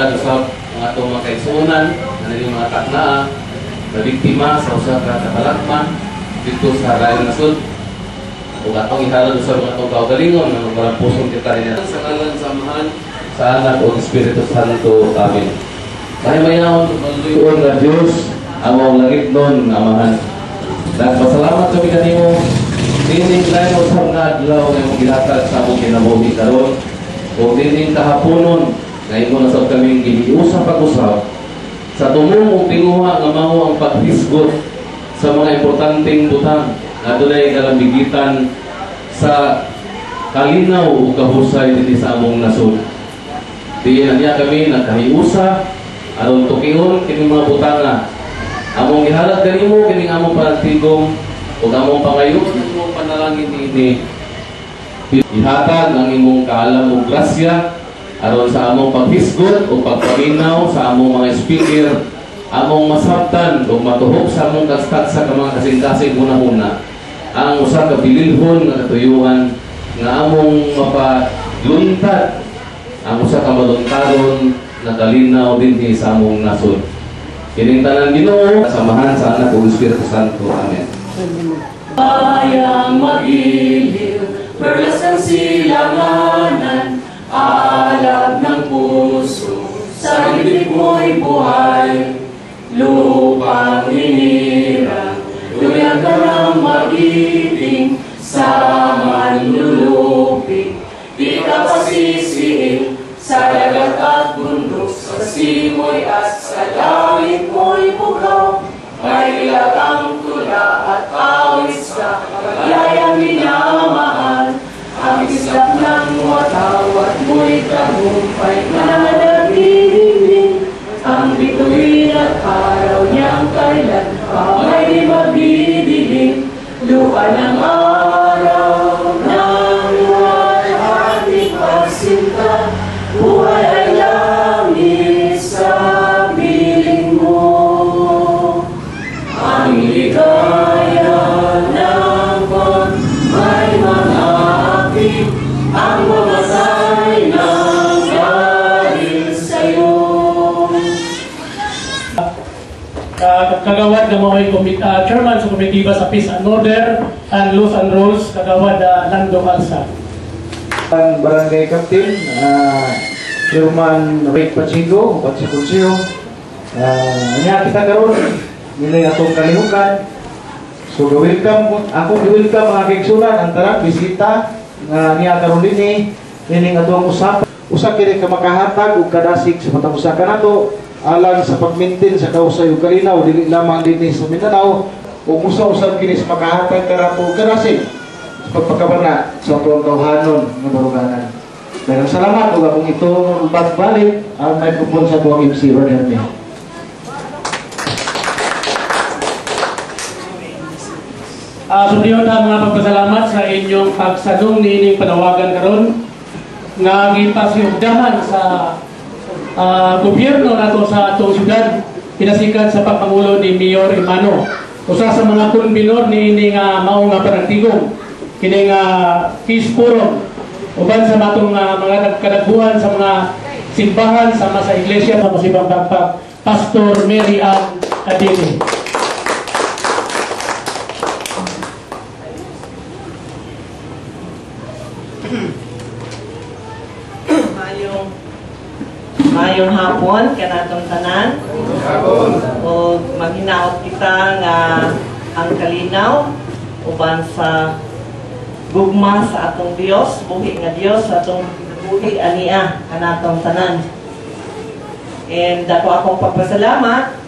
palad sa mga itong mga kaisunan, na yung mga taknaa, na biktima sa usa ka katalakman dito sa Harayan Nasud. Ug atong ihalad sa mga itong kaugalingon na magbarang pusong kita rin sa kalan samahan sa anak o Espiritu Santo. Amen. Dahil mayroon maluyon na Diyos ang mga langit nun, Amahan. Nagpasalamat kami kanimo Dining tayo sa mga adlaw yung gilatag sa among kinabuhi karon o dining kahaponon na imo na sa kaming giniusap pag-usap sa tumong o tinguha nga mao ang paghisgot sa mga importanteng butang na dunay kalambigitan sa kalinaw o kahusay dinhi sa among nasod. Diyan niya kami nagkahiusa aron tukion kini mga butanga. Among gihalad kanimo kini among panagtigom ug among pangayon imong panalangin ini ihatag ang imong kaalam ug grasya aron sa among paghisgot o pagpaminaw sa among mga speaker among masabtan o matuhok sa among kastat sa mga kasing-kasing una-una ang usa ka bililhon nga katuyuan nga among mapaluntad ang usa ka maluntaron na kalinaw dinhi sa among nasod. Kining tanan Ginoo samahan sa anak ug Espiritu Santo. Amen. Bayang magiliw, قائلا عن غير مبيده لو أنا ما Ka- kagawad na mga komit uh, chairman sa komitiba sa Peace and Order and Laws and Rules kagawad uh, Lando Alsa. ang barangay captain, uh, Chairman Ray Pachigo, Pachigo uh, niya kita karon nilay atong kalihukan. So welcome ako welcome mga kaigsunan ang tarang bisita nga niya karon dinhi ining atong usap. Usa kini ka makahatag og kadasig sa matang usa kanato alang sa pagmintin sa kausay ug kalinaw dili lamang dinhi sa Mindanao ug usa-usab kini sa makahatag kanato og kadasig sa pagpakabana sa atong kauhanon nga baruganan. Daghang salamat ug akong ito balik ang microphone sa tuwang MC Rod Herme. Uh, Sudiyon na mga pagpasalamat sa inyong pagsadong niining panawagan karon nga gipasiugdahan sa uh, gobyerno nato sa atong syudad pinasikat sa pagpangulo ni Mayor Imano. Usa sa mga konbinor ni ini nga mao nga panagtigom kini nga peace forum uban sa matong uh, mga nagkadaguhan sa mga simbahan sama sa iglesia sa masibang pagpag Pastor Mary Ann Adili. Mayong Mayong hapon kanatong tanan. O maghinaot kita nga ang kalinaw uban sa gugma sa atong Dios, buhi nga Dios sa atong buhi ania kanatong tanan. And dako akong pagpasalamat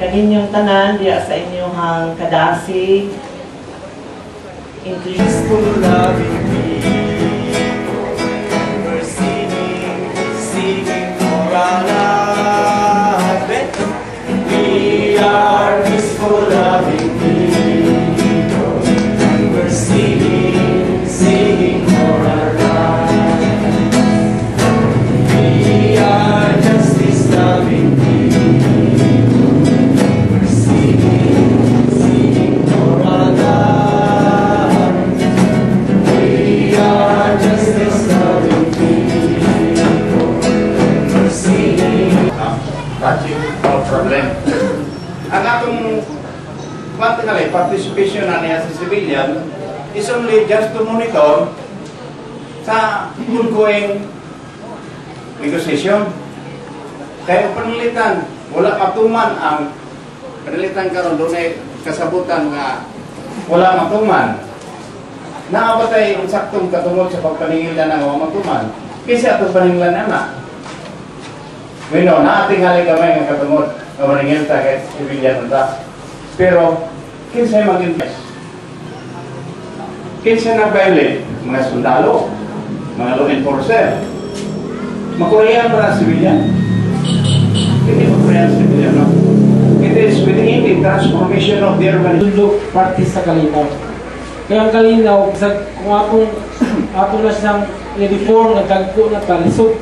kaninyong tanan diya sa inyong kadasig increase loving la participation na niya sa civilian is only just to monitor sa ongoing negotiation. Kaya panalitan, wala matuman ang panalitan karon doon ay kasabutan nga wala matuman. Naabatay ang saktong katungod sa pagpaningil na nga matuman. Kasi atong paninglan na Bueno, naating halay kamay ng katungod na maningil kahit civilian ta. Pero, kinsa maging Kinsa nag-violate? Mga sundalo, mga law enforcer. Makorean ba ang civilian? Hindi makorean civilian, no? It is within the transformation of the urban Tulo parte sa kalinaw. Kaya ang kalinaw, sa, kung akong, akong na siyang i-reform, nagkagpo na talisod.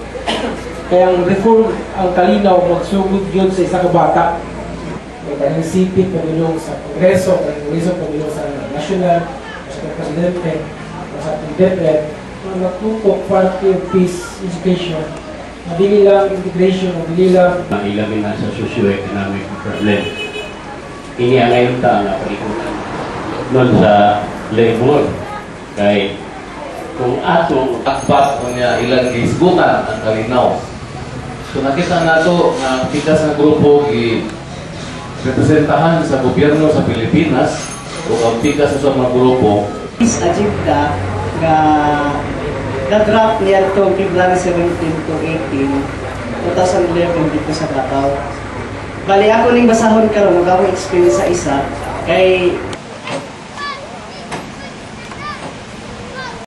Kaya ang reform, ang kalinaw, magsugod yun sa isa ka bata. Kaya kanyang city, pagulong sa Kongreso, kanyang Kongreso, pagulong sa National, sa Presidente, sa ating DepEd, ang nagtutok party of peace education. Madili lang integration, madili lang Mailamin na sa socio-economic problem. Ini ang ngayon ta nga palikutan nun sa labor. Kay kung atong Akbat o niya ilang giisgutan ang kalinaw. So nakita nato nga pikas nga grupo gi representahan sa gobyerno sa Pilipinas o ang pikas sa mga grupo This agenda nga na-draft niya to February 17 to 18, 2011 dito sa Davao. Bali ako ning basahon karon magawang experience sa isa kay